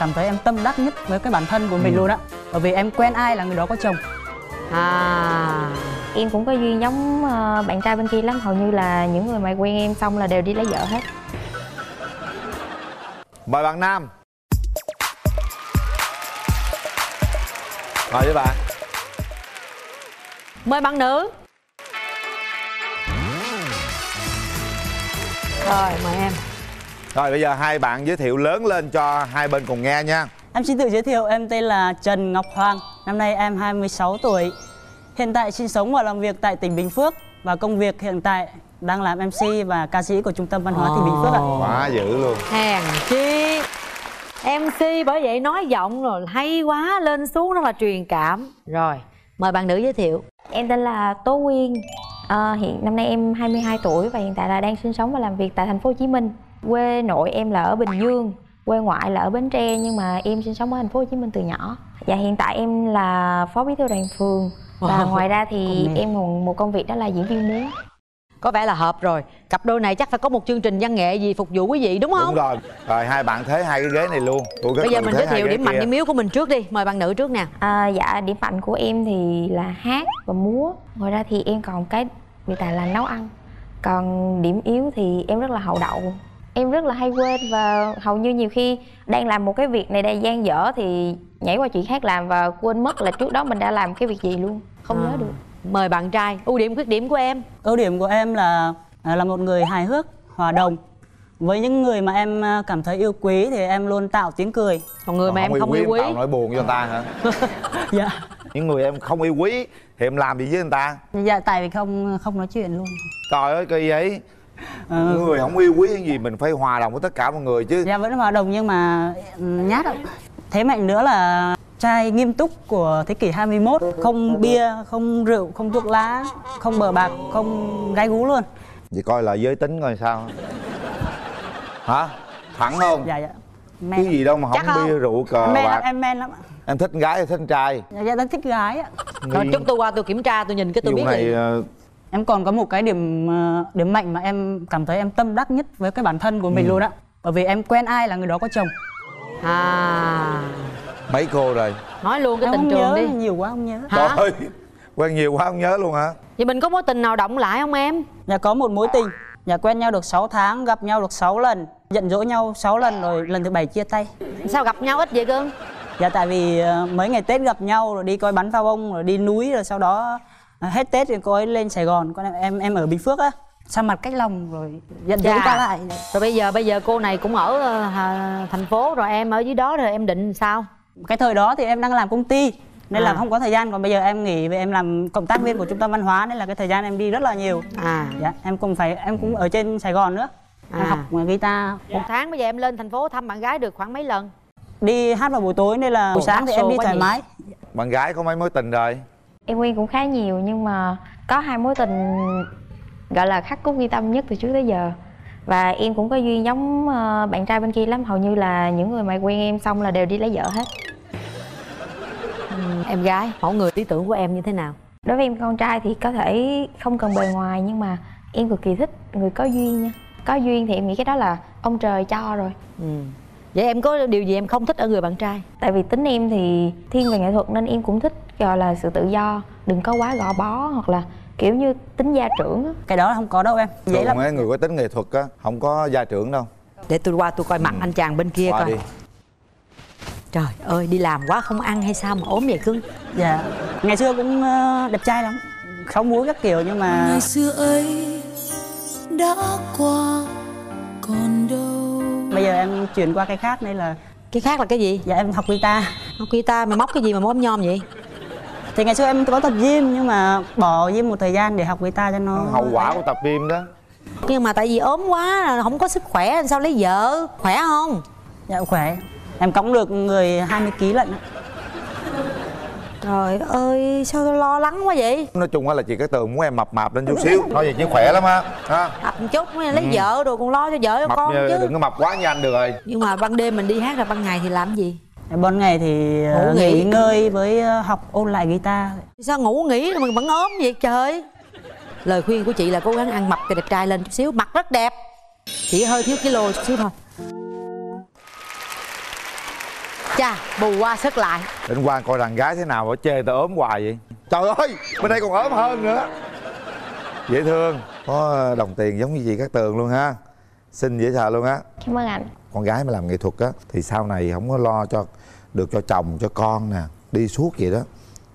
cảm thấy em tâm đắc nhất với cái bản thân của mình Ừ. luôn á. Bởi vì em quen ai là người đó có chồng. À. Em cũng có duyên giống ờ, bạn trai bên kia lắm Hầu như là những người mà quen em xong là đều đi lấy vợ hết. Mời bạn nam. Mời với bạn. Mời bạn nữ. Rồi mời em rồi bây giờ hai bạn giới thiệu lớn lên cho hai bên cùng nghe nha. Em xin tự giới thiệu, em tên là Trần Ngọc Hoàng. Năm nay em 26 tuổi. Hiện tại sinh sống và làm việc tại tỉnh Bình Phước Và công việc hiện tại đang làm MC và ca sĩ của Trung tâm Văn hóa tỉnh Bình Phước ạ. Quá dữ luôn. Hèn chi? Mc bởi vậy nói giọng rồi hay quá lên xuống rất là truyền cảm. Rồi mời bạn nữ giới thiệu. Em tên là Tố Nguyên. Ờ, Hiện năm nay em 22 tuổi và hiện tại là đang sinh sống và làm việc tại thành phố Hồ Chí Minh Quê nội em là ở Bình Dương Quê ngoại là ở Bến Tre nhưng mà em sinh sống ở thành phố Hồ Chí Minh từ nhỏ. Và hiện tại em là phó bí thư đoàn phường. Và Wow. ngoài ra thì em còn một công việc đó là diễn viên múa có vẻ là hợp rồi. Cặp đôi này chắc phải có một chương trình văn nghệ gì phục vụ quý vị đúng không? Đúng rồi. Rồi hai bạn thế hai cái ghế này luôn. Các bây giờ mình giới thiệu điểm mạnh kia. điểm yếu của mình trước đi. Mời bạn nữ trước nè. À, dạ điểm mạnh của em thì là hát và múa. Ngoài ra thì em còn cái việc tài là nấu ăn. Còn điểm yếu thì em rất là hậu đậu em rất là hay quên và hầu như nhiều khi đang làm một cái việc này đang gian dở thì nhảy qua chuyện khác làm và quên mất là trước đó mình đã làm cái việc gì luôn. Không nhớ được. Mời bạn trai ưu điểm khuyết điểm của em. Ưu điểm của em là à, là một người hài hước, hòa đồng. Với những người mà em à, cảm thấy yêu quý thì em luôn tạo tiếng cười. Còn người mà em không yêu quý tạo nỗi buồn cho người ta hả? Dạ, những người em không yêu quý thì em làm gì với người ta? Dạ tại vì không không nói chuyện luôn. Trời ơi kỳ ấy Ờ, người không yêu quý cái gì mình phải hòa đồng với tất cả mọi người chứ. Dạ vẫn hòa đồng nhưng mà ừ, nhát ạ. Thế mạnh nữa là trai nghiêm túc của thế kỷ 21 Không bia, không rượu, không thuốc lá, không bờ bạc, không gái gú luôn. Vậy coi là giới tính coi sao. Hả? Thẳng không? Dạ dạ. Cái Men gì đâu mà Chắc không không? bia rượu cờ Men lắm, bạc. em men lắm em thích gái hay thích trai? Dạ dạ, thích gái ạ. Rồi chút tôi qua tôi kiểm tra tôi nhìn cái tôi biết này ờ, Em còn có một cái điểm ờ, điểm mạnh mà em cảm thấy em tâm đắc nhất với cái bản thân của mình luôn á. Bởi vì em quen ai là người đó có chồng. À. Mấy cô rồi? Nói luôn cái Em tình trường nhớ, đi. nhiều quá không nhớ. Hả? Trời ơi quen nhiều quá không nhớ luôn hả? Vậy mình có mối tình nào động lại không em? Dạ có một mối tình. Dạ quen nhau được 6 tháng, gặp nhau được 6 lần. Giận dỗi nhau 6 lần rồi lần thứ bảy chia tay. Sao gặp nhau ít vậy cưng Dạ tại vì ờ, mấy ngày Tết gặp nhau rồi đi coi bắn pháo bông rồi đi núi rồi sau đó ờ, hết Tết thì cô ấy lên Sài Gòn con em em, em ở Bình Phước á. Xa mặt cách lòng rồi? Giận dỗi Dạ. qua lại. Rồi bây giờ bây giờ cô này cũng ở hà- thành phố rồi em ở dưới đó rồi em định sao? Cái thời đó thì em đang làm công ty nên là À. không có thời gian. Còn bây giờ em nghỉ vì em làm cộng tác viên của trung tâm văn hóa nên là cái thời gian em đi rất là nhiều. À. Dạ em cũng phải em cũng ở trên Sài Gòn nữa. Em À. học guitar. Một tháng bây giờ em lên thành phố thăm bạn gái được khoảng mấy lần? Đi hát vào buổi tối nên là buổi sáng thì em đi thoải mái. Bạn gái có mấy mối tình rồi em quen cũng khá nhiều nhưng mà có hai mối tình gọi là khắc cốt ghi tâm nhất từ trước tới giờ. Và em cũng có duyên giống ờ, bạn trai bên kia lắm hầu như là những người mà quen em xong là đều đi lấy vợ hết. Em gái mẫu người lý tưởng của em như thế nào? Đối với em con trai thì có thể không cần bề ngoài nhưng mà em cực kỳ thích người có duyên nha. Có duyên thì em nghĩ cái đó là ông trời cho rồi. Ừ. vậy em có điều gì em không thích ở người bạn trai? Tại vì tính em thì thiên về nghệ thuật nên em cũng thích gọi là sự tự do đừng có quá gò bó hoặc là kiểu như tính gia trưởng á. Cái đó là không có đâu em. Dễ lắm. mấy người có tính nghệ thuật á không có gia trưởng đâu. Để tôi qua tôi coi mặt anh chàng bên kia qua coi. đi. Trời ơi đi làm quá không ăn hay sao mà ốm vậy cưng dạ. Ngày xưa cũng ờ, đẹp trai lắm. Sáu múi các kiểu nhưng mà ngày xưa ấy đã qua còn đâu. Bây giờ em chuyển qua cái khác nên là cái khác là cái gì? Dạ em học guitar. Học guitar mày móc cái gì mà móc nhom vậy thì ngày xưa em có tập gym nhưng mà bỏ gym một thời gian để học guitar cho nó hậu quả của tập gym đó. Nhưng mà tại vì ốm quá là không có sức khỏe làm sao lấy vợ? Khỏe không? Dạ khỏe. Em cõng được người 20 kg lận trời ơi sao tôi lo lắng quá vậy? Nói chung á là chị cái tường muốn em mập mạp lên chút xíu nói vậy chứ khỏe lắm á ha. Tập một chút lấy vợ rồi còn lo cho vợ cho mập con như- chứ. đừng có mập quá như anh được rồi. Nhưng mà ban đêm mình đi hát là ban ngày thì làm gì ban ngày thì ờ, Ngủ nghỉ. nghỉ ngơi với ờ, học ôn lại guitar. Sao ngủ nghỉ mình vẫn ốm vậy trời? Lời khuyên của chị là cố gắng ăn mập cho đẹp trai lên chút xíu mặt rất đẹp. Chỉ hơi thiếu kilo chút xíu thôi. Cha bù qua sức lại. Định Quang coi đàn gái thế nào mà chê tao ốm hoài vậy. Trời ơi bên đây còn ốm hơn nữa. Dễ thương. Có đồng tiền giống như chị Cát Tường luôn ha. Xinh dễ sợ luôn á cảm ơn anh. Con gái mà làm nghệ thuật á Thì sau này không có lo cho Được cho chồng cho con nè Đi suốt vậy đó.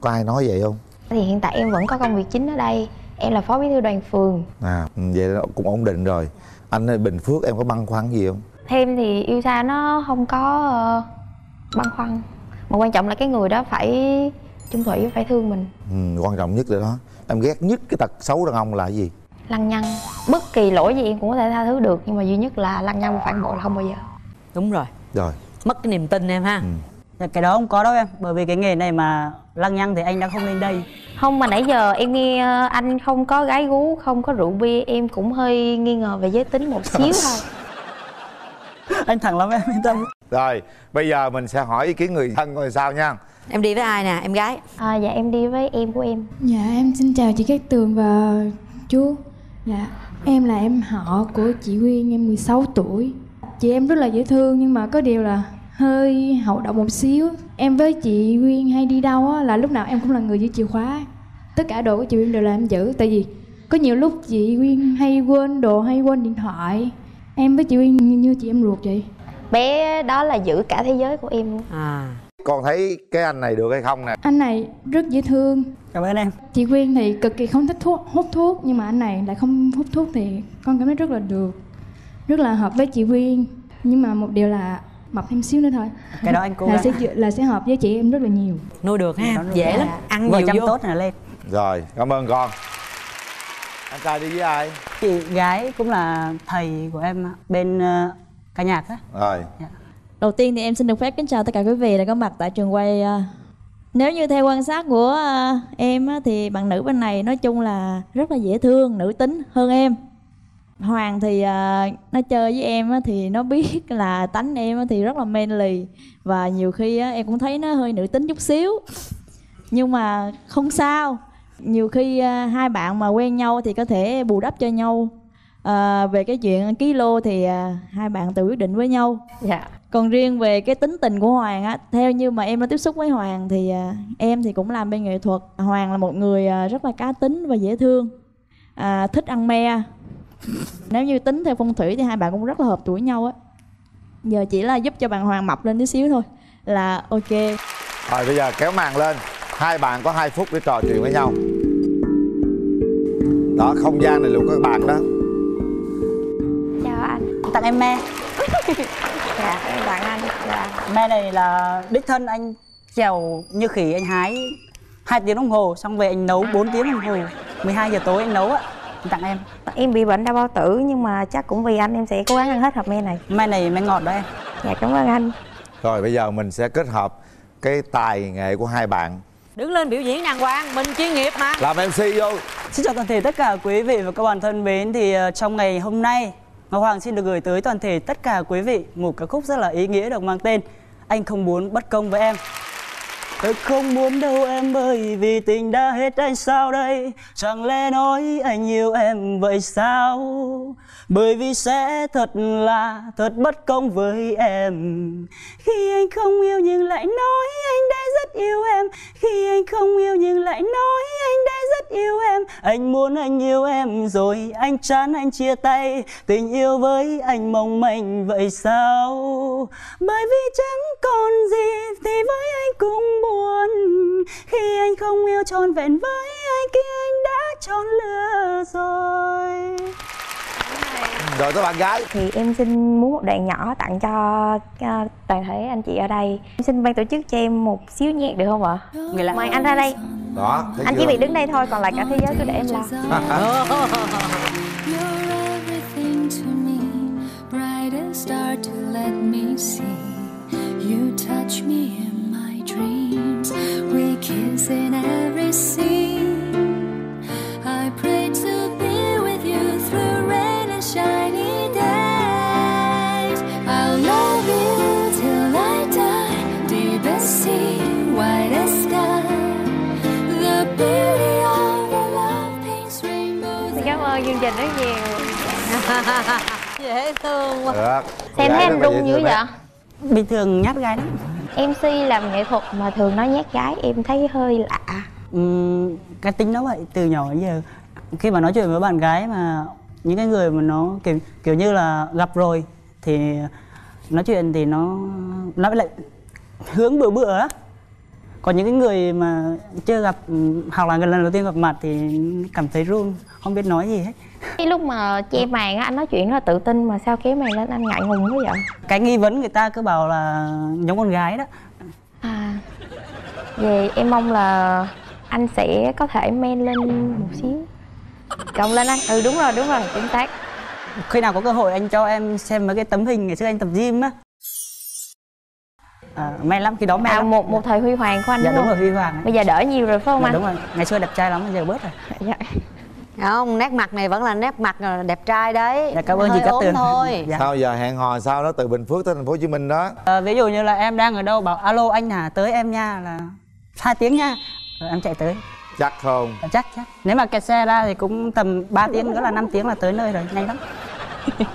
Có ai nói vậy không? Thì hiện tại em vẫn có công việc chính ở đây. Em là phó bí thư đoàn phường. À ừ, vậy là cũng ổn định rồi. Anh ở Bình Phước em có băn khoăn gì không? Thêm thì yêu xa nó không có ờ, băn khoăn. Mà quan trọng là cái người đó phải chung thủy phải thương mình. Ừ, Quan trọng nhất là đó. Em ghét nhất cái tật xấu đàn ông là cái gì lăng nhăng. Bất kỳ lỗi gì em cũng có thể tha thứ được nhưng mà duy nhất là lăng nhăng và phản bội là không bao giờ. Đúng rồi. Rồi. Mất cái niềm tin em ha. Ừ. Cái đó không có đâu em bởi vì cái nghề này mà lăng nhăng thì anh đã không lên đây. Không mà nãy giờ em nghe ờ, anh không có gái gú không có rượu bia em cũng hơi nghi ngờ về giới tính một xíu thôi. Anh thẳng lắm em yên tâm. Rồi bây giờ mình sẽ hỏi ý kiến người thân coi sao nha. Em đi với ai nè em gái? À, dạ em đi với em của em. Dạ em xin chào chị Cát Tường và chú Dạ em là em họ của chị Quyên em 16 tuổi. Chị em rất là dễ thương nhưng mà có điều là hơi hậu động một xíu. Em với chị Quyên hay đi đâu á là lúc nào em cũng là người giữ chìa khóa. Tất cả đồ của chị Quyên đều là em giữ Tại vì có nhiều lúc chị Quyên hay quên đồ hay quên điện thoại. Em với chị Quyên như, như chị em ruột vậy. Bé đó là giữ cả thế giới của em luôn. À Con thấy cái anh này được hay không nè? Anh này rất dễ thương. Cảm ơn em. Chị Quyên thì cực kỳ không thích thuốc, hút thuốc Nhưng mà anh này lại không hút thuốc thì con cảm thấy rất là được Rất là hợp với chị Quyên. Nhưng mà một điều là mập thêm xíu nữa thôi. Cái đó anh cố là sẽ là sẽ hợp với chị em rất là nhiều. Nuôi được ha Dạ, dễ lắm. Ăn vợ nhiều chăm vô. tốt là lên Rồi cảm ơn con. Anh trai đi với ai? Chị gái cũng là thầy của em bên ờ, ca nhạc á. Rồi Đầu tiên thì em xin được phép kính chào tất cả quý vị đã có mặt tại trường quay. À. Nếu như theo quan sát của à, em thì bạn nữ bên này nói chung là rất là dễ thương, nữ tính hơn em. Hoàng thì à, nó chơi với em thì nó biết là tánh em thì rất là manly và nhiều khi em cũng thấy nó hơi nữ tính chút xíu. Nhưng mà không sao. Nhiều khi hai bạn mà quen nhau thì có thể bù đắp cho nhau. À, về cái chuyện ký-lô thì à, hai bạn tự quyết định với nhau dạ còn riêng về cái tính tình của Hoàng á, theo như mà em đã tiếp xúc với Hoàng thì à, em thì cũng làm bên nghệ thuật. Hoàng là một người à, rất là cá tính và dễ thương, à, thích ăn me. Nếu như tính theo phong thủy thì hai bạn cũng rất là hợp tuổi nhau á. Giờ chỉ là giúp cho bạn Hoàng mập lên tí xíu thôi là ok. Rồi bây giờ kéo màn lên Hai bạn có 2 phút để trò chuyện với nhau Đó không gian này luôn các bạn đó chào anh tặng em me dạ em tặng anh. Dạ. Me này là đích thân anh trèo như khỉ anh hái hai tiếng đồng hồ xong về anh nấu 4 tiếng đồng hồ. 12 giờ tối anh nấu á anh tặng em. Em bị bệnh đau bao tử nhưng mà chắc cũng vì anh em sẽ cố gắng ăn hết hộp me này. Me này me ngọt đó em. Dạ cảm ơn anh. Rồi bây giờ mình sẽ kết hợp cái tài nghệ của hai bạn. Đứng lên biểu diễn đàng hoàng mình chuyên nghiệp mà. Làm MC vô. Xin chào toàn thể tất cả quý vị và các bạn thân mến. Thì ờ, trong ngày hôm nay Ngọc Hoàng xin được gửi tới toàn thể tất cả quý vị một ca khúc rất là ý nghĩa được mang tên Anh không muốn bất công với em. Tôi không muốn đâu em bởi vì tình đã hết anh sao đây? Chẳng lẽ nói anh yêu em vậy sao? Bởi vì sẽ thật là thật bất công với em. Khi anh không yêu nhưng lại nói anh đã rất yêu em. Khi anh không yêu nhưng lại nói anh đã rất yêu em anh muốn anh yêu em rồi anh chán anh chia tay. Tình yêu với anh mong manh vậy sao? Bởi vì chẳng còn gì thì với anh cũng buồn. Khi anh không yêu trọn vẹn với anh kia anh đã chọn lừa rồi. Rồi các bạn gái. Thì em xin muốn một đoạn nhỏ tặng cho uh, toàn thể anh chị ở đây. Em xin ban tổ chức cho em một xíu nhạc được không ạ? Mời anh ra đây Đó thấy anh chưa? chỉ việc đứng đây thôi còn lại cả thế giới cứ để em lo You're everything to me, brightest star to let me see. You touch me in my dreams, we kiss in trình rất nhiều. Dễ thương quá. Được. Xem thấy anh rung dữ vậy. Bình thường nhát gái lắm. Mc làm nghệ thuật mà thường nói nhát gái em thấy hơi lạ. Ừm, cái tính nó vậy từ nhỏ đến giờ khi mà nói chuyện với bạn gái mà những cái người mà nó kiểu kiểu như là gặp rồi thì nói chuyện thì nó nó lại hướng bữa bữa á còn những cái người mà chưa gặp ừm, hoặc là lần đầu tiên gặp mặt thì cảm thấy run không biết nói gì hết. Cái lúc mà che màn á anh nói chuyện rất là tự tin mà sao kéo màn lên anh ngại ngùng quá vậy? Cái nghi vấn người ta cứ bảo là giống con gái đó. À về em mong là anh sẽ có thể men lên một xíu. Cộng lên anh. Ừ đúng rồi đúng rồi chính xác. Khi nào có cơ hội anh cho em xem mấy cái tấm hình ngày xưa anh tập gym á à, men lắm khi đó men à lắm. một một thời huy hoàng của anh dạ đúng đúng rồi huy hoàng ấy. bây giờ đỡ nhiều rồi phải không dạ, anh? đúng rồi. Ngày xưa đẹp trai lắm bây giờ bớt rồi. Dạ. không nét mặt này vẫn là nét mặt đẹp trai đấy. Dạ cảm ơn chị Cát Tường. thôi. Dạ. sao giờ hẹn hò sao đó từ bình phước tới thành phố hồ chí minh đó? À, ví dụ như là em đang ở đâu bảo alo anh à tới em nha. Là hai tiếng nha. Rồi em chạy tới. Chắc không? Dạ, chắc chắc. Nếu mà kẹt xe ra thì cũng tầm 3 tiếng nữa là 5 tiếng là tới nơi rồi nhanh lắm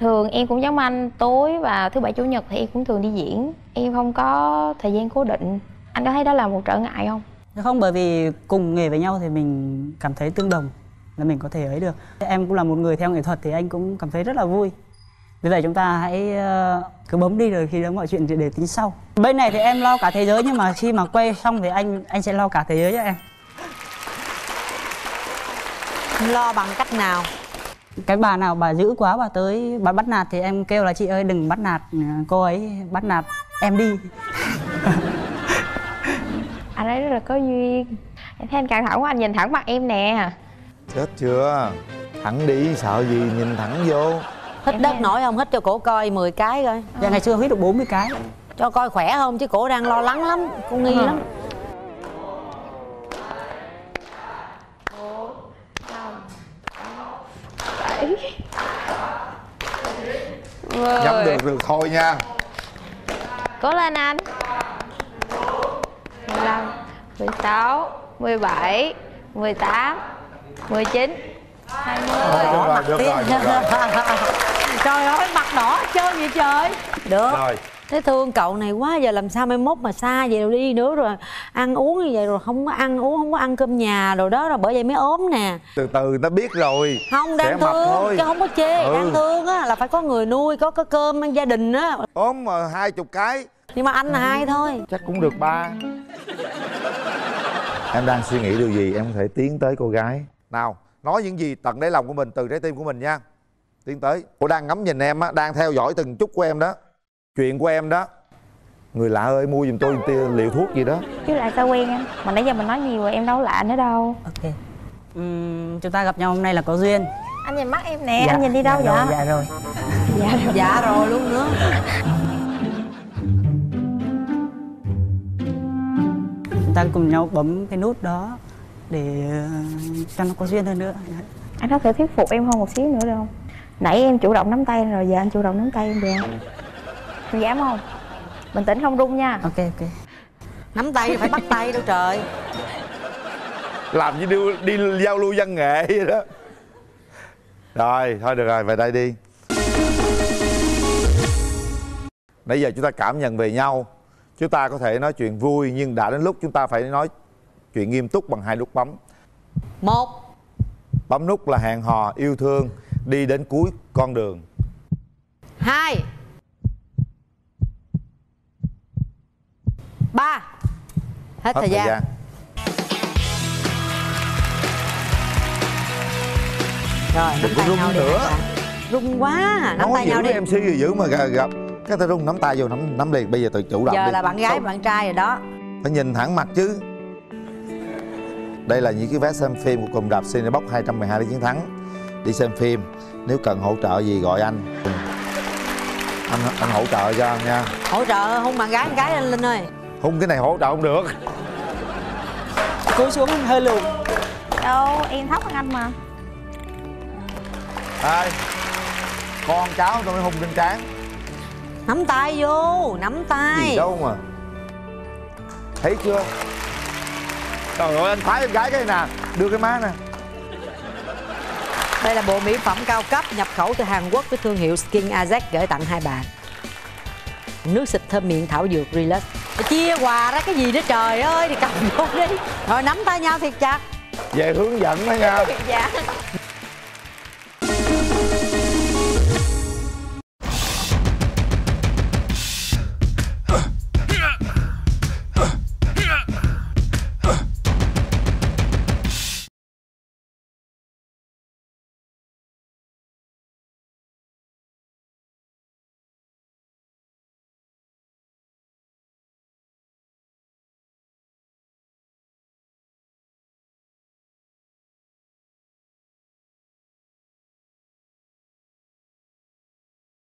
thường em cũng giống anh tối và thứ bảy chủ nhật thì em cũng thường đi diễn. Em không có thời gian cố định. Anh có thấy đó là một trở ngại không? Không bởi vì cùng nghề với nhau thì mình cảm thấy tương đồng là mình có thể ấy được. Em cũng là một người theo nghệ thuật thì anh cũng cảm thấy rất là vui. Vì vậy chúng ta hãy ờ, cứ bấm đi rồi khi đó mọi chuyện để tính sau. Bên này thì em lo cả thế giới nhưng mà khi mà quay xong thì anh anh sẽ lo cả thế giới cho em. Lo bằng cách nào cái bà nào bà dữ quá bà tới bà bắt nạt thì em kêu là chị ơi đừng bắt nạt ờ, cô ấy bắt nạt em đi. Anh ấy rất là có duyên. Em thấy anh căng thẳng quá anh nhìn thẳng mặt em nè. Chết chưa? Thẳng đi sợ gì nhìn thẳng vô. Hít đất nổi không? Hít cho cổ coi 10 cái coi. Dạ ngày xưa hít được 40 cái. Cho coi khỏe không? Chứ cổ đang lo lắng lắm cô nghi lắm nhắm được được thôi nha. Cố lên anh. 15 16 17 18 19 20 Thôi, được rồi được rồi, được rồi. trời ơi mặt đỏ trơn vậy trời. Được. Rồi Thế thương cậu này quá giờ làm sao mai mốt mà xa vậy? Rồi đi nữa rồi ăn uống như vậy rồi không có ăn uống không có ăn cơm nhà rồi đó rồi bởi vậy mới ốm nè. Từ từ nó biết rồi. Không Sẽ đang mập thương thôi. chứ không có chê Ừ. đang thương á là phải có người nuôi có có cơm ăn gia đình á. Ốm mà hai chục cái. Nhưng mà anh là hai thôi. Chắc cũng được ba. Em đang suy nghĩ điều gì em có thể tiến tới cô gái. Nào nói những gì tận đáy lòng của mình từ trái tim của mình nha. Tiến tới. Cô đang ngắm nhìn em á đang theo dõi từng chút của em đó chuyện của em đó người lạ ơi mua giùm tôi tia liệu thuốc gì đó. Chứ lại sao quen anh mà nãy giờ mình nói nhiều rồi em đâu lạ nữa đâu. Ok. Ừm, chúng ta gặp nhau hôm nay là có duyên. Anh nhìn mắt em nè anh nhìn đi đâu dạ vậy? rồi, dạ rồi. Dạ rồi luôn nữa. Chúng ta cùng nhau bấm cái nút đó để ờ, cho nó có duyên hơn nữa. Anh có thể thuyết phục em hơn một xíu nữa được không? Nãy em chủ động nắm tay rồi giờ anh chủ động nắm tay em được không anh dám không? Bình tĩnh không run nha. Ok ok. Nắm tay phải bắt tay đâu trời. Làm như đi, đi giao lưu văn nghệ vậy đó. Rồi thôi được rồi về đây đi. Nãy giờ chúng ta cảm nhận về nhau. Chúng ta có thể nói chuyện vui nhưng đã đến lúc chúng ta phải nói chuyện nghiêm túc bằng hai nút bấm. Một. Bấm nút là hẹn hò yêu thương đi đến cuối con đường. Hai ba. Hết, thời gian, rồi nắm Đừng có tay run nhau đi. nữa. hai bạn. run quá nắm nói tay nhau đi. mc rồi dữ mà gặp, cái ta rung nắm tay vô nắm nắm liền. Bây giờ tự chủ động giờ đi. là bạn gái bạn trai rồi đó. Phải nhìn thẳng mặt chứ. Đây là những cái vé xem phim của cùng đạp Cinebox 212 để chiến thắng. Đi xem phim. Nếu cần hỗ trợ gì gọi anh. Anh anh hỗ trợ cho nha. Hỗ trợ hôn bạn gái bạn gái lên linh ơi hung cái này hỗ trợ không được. Cúi xuống hơi lùn. Đâu em thấp hơn anh mà. Ai? Con cháu tôi mới hung trên trán. Nắm tay vô nắm tay. Gì đâu mà. Thấy chưa? Trời ơi anh phái em gái cái này nè. Đưa cái má nè. Đây là bộ mỹ phẩm cao cấp nhập khẩu từ hàn quốc với thương hiệu skin azek gửi tặng hai bạn. Nước xịt thơm miệng thảo dược relax chia quà ra cái gì nữa trời ơi thì cầm vô đi. Rồi nắm tay nhau thiệt chặt. Về hướng dẫn đó nha. Dạ